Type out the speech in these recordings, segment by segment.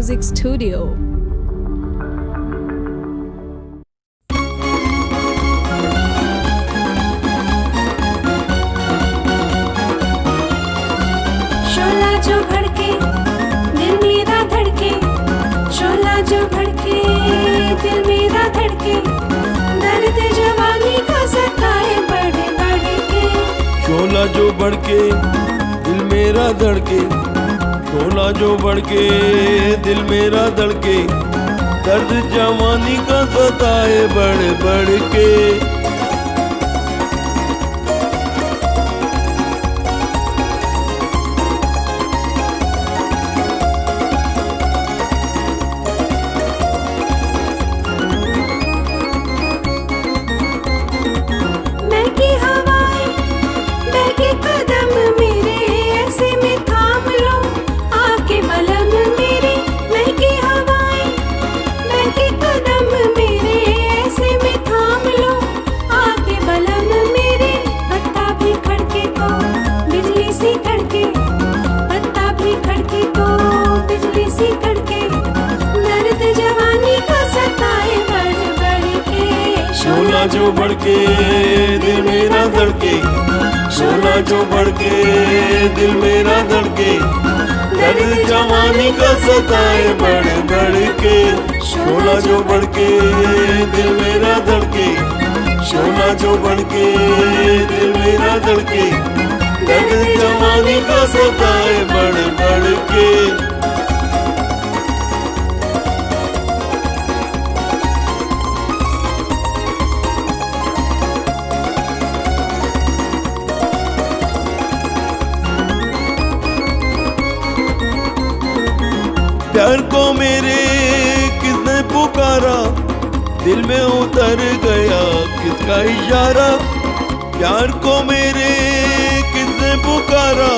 Music Studio. शोला जो भड़के दिल मेरा धड़के शोला जो भड़के दिल मेरा धड़के दर्द जवानी का सताए बड़े बड़े के शोला जो भड़के दिल मेरा धड़के शोला जो भड़के दिल मेरा दड़के दर्द जवानी का सताए बड़ बड़ के शोला जो भड़के दिल मेरा धड़के, सोना जो भड़के दिल मेरा धड़के दर्द जवानी का सताए बड़ बड़ के शोला जो भड़के दिल मेरा धड़के, सोना जो भड़के दिल मेरा धड़के दर्द जवानी का सताए बड़ बड़ के प्यार को मेरे किसने पुकारा? दिल में उतर गया किसका इशारा? प्यार को मेरे किसने पुकारा?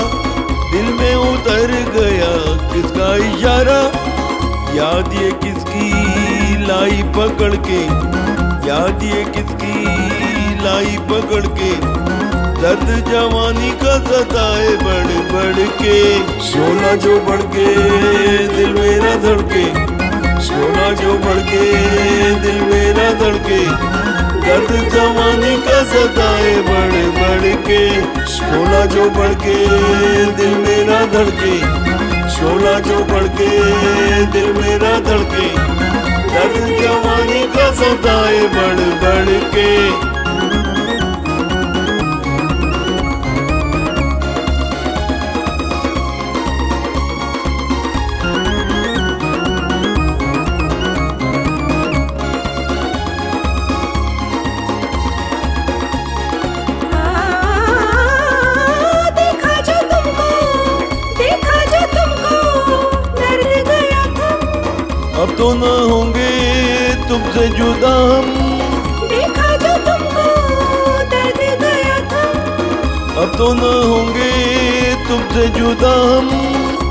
दिल में उतर गया किसका इशारा? याद ये किसकी लाई पकड़ के? याद ये किसकी लाई पकड़ के? दर्द जवानी का सताए बढ़ बढ़ के शोला जो बढ़ के दिल मेरा धड़के, सोना जो बढ़ के दिल मेरा धड़के दर्द जवानी का सताए बढ़ बढ़ के शोला जो बढ़ के दिल मेरा धड़के शोला जो बढ़ के दिल मेरा धड़के दर्द जवानी का सताए बढ़ बढ़ के। अब तो न होंगे तुमसे जुदा हम। देखा जो तुमको दर्द गया तुम अब तो न होंगे तुमसे जुदा हम।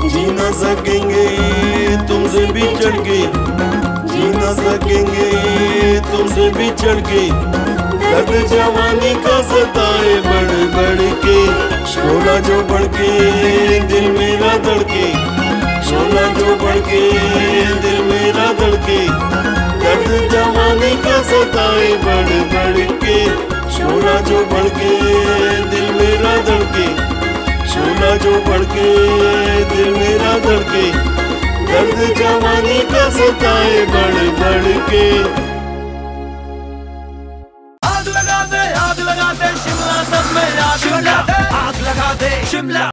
जी न सकेंगे तुमसे बिछड़ के। जी न सकेंगे तुमसे बिछड़ के। दर्द जवानी का सताए बढ़ बढ़ के। शोला जो बढ़ के दिल मेरा धड़के। जो बढ़ दिल मेरा धड़के। दर्द जवानी का सताए बढ़ बढ़ के। शोला जो बढ़ के दिल मेरा धड़के। शोला जो बढ़ के दिल मेरा धड़के। दर्द जवानी का सताए बढ़ बढ़ के। आग लगा दे आग लगा दे शिमला सब में आग लगा दे आग लगा दे शिमला।